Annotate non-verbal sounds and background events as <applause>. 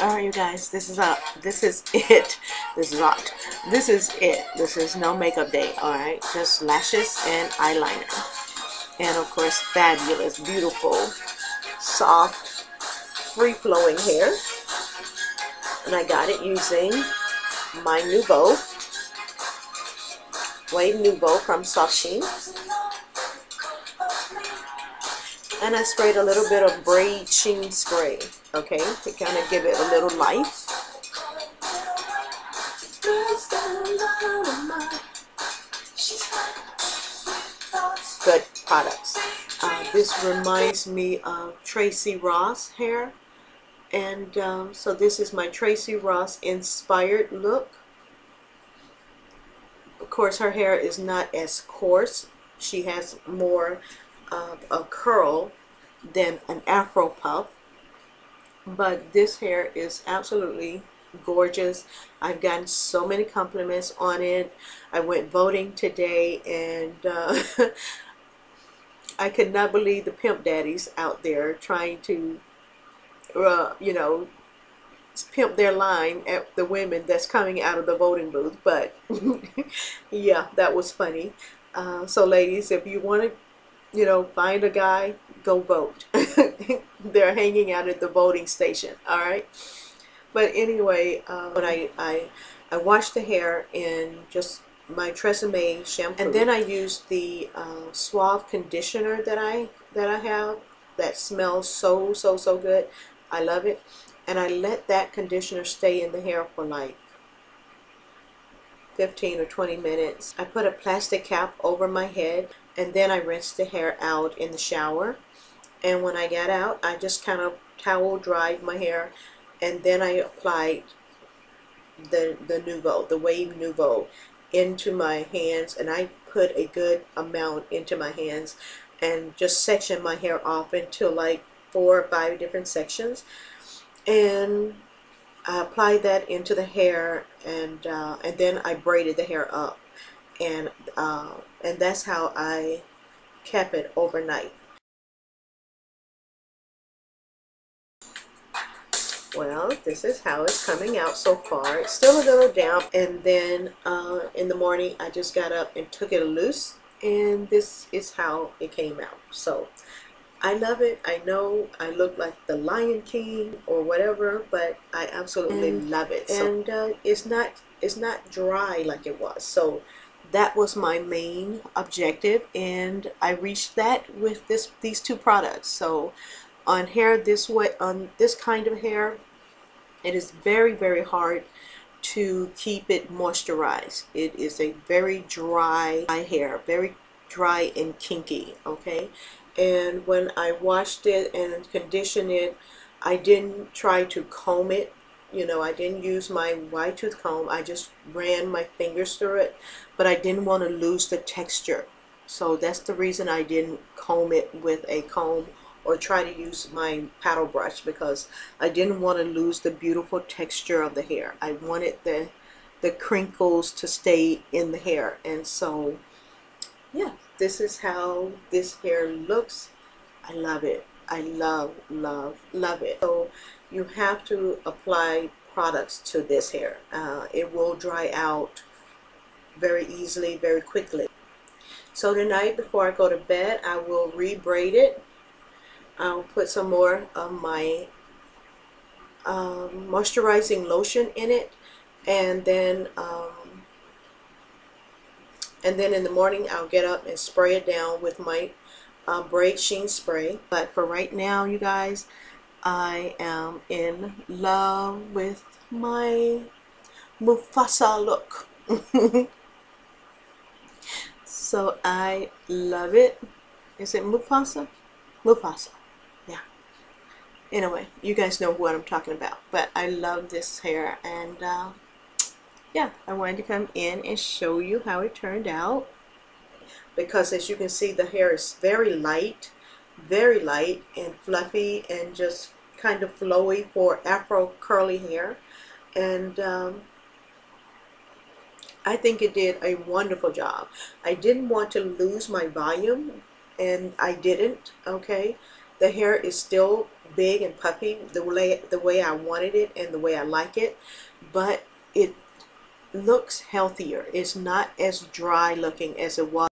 All right, you guys, this is up. This is it. This is not. This is it. This is no makeup day. All right, just lashes and eyeliner, and of course, fabulous, beautiful, soft, free-flowing hair. And I got it using my Nouveau, Wave Nouveau from Soft Sheen. And I sprayed a little bit of braid sheen spray, okay, to kind of give it a little life. Good products. Uh, this reminds me of Tracy Ross hair. And um, so this is my Tracy Ross inspired look. Of course, her hair is not as coarse. She has more of a curl than an afro puff. But this hair is absolutely gorgeous. I've gotten so many compliments on it. I went voting today and uh, <laughs> I could not believe the pimp daddies out there trying to uh, you know pimp their line at the women that's coming out of the voting booth. But <laughs> yeah that was funny. Uh, so ladies if you want to you know, find a guy, go vote. <laughs> They're hanging out at the voting station, all right? But anyway, uh, when I, I, I washed the hair in just my Tresemme shampoo. And then I used the uh, Suave conditioner that I, that I have that smells so, so, so good. I love it. And I let that conditioner stay in the hair for like 15 or 20 minutes. I put a plastic cap over my head and then I rinsed the hair out in the shower and when I got out I just kind of towel dried my hair and then I applied the the Nouveau the Wave Nouveau into my hands and I put a good amount into my hands and just section my hair off into like four or five different sections and I applied that into the hair and uh, and then I braided the hair up and uh, and that's how I kept it overnight. Well, this is how it's coming out so far. It's still a little damp, and then uh, in the morning I just got up and took it loose, and this is how it came out. So I love it. I know I look like the Lion King or whatever, but I absolutely and, love it. So, and uh, it's not it's not dry like it was. So that was my main objective and I reached that with this these two products so on hair this way on this kind of hair it is very very hard to keep it moisturized it is a very dry hair very dry and kinky okay and when I washed it and conditioned it I didn't try to comb it. You know I didn't use my wide tooth comb. I just ran my fingers through it but I didn't want to lose the texture. So that's the reason I didn't comb it with a comb or try to use my paddle brush because I didn't want to lose the beautiful texture of the hair. I wanted the the crinkles to stay in the hair. And so yeah this is how this hair looks I love it I love love love it so you have to apply products to this hair. Uh, it will dry out very easily, very quickly. So tonight before I go to bed, I will re-braid it. I'll put some more of my um, moisturizing lotion in it and then um, and then in the morning I'll get up and spray it down with my uh, braid sheen spray but for right now you guys I am in love with my Mufasa look. <laughs> so I love it. Is it Mufasa? Mufasa. Yeah. Anyway, you guys know what I'm talking about. But I love this hair and uh, yeah, I wanted to come in and show you how it turned out because as you can see the hair is very light, very light and fluffy and just kind of flowy for afro curly hair and um, I think it did a wonderful job. I didn't want to lose my volume and I didn't, okay? The hair is still big and puffy the way, the way I wanted it and the way I like it, but it looks healthier. It's not as dry looking as it was.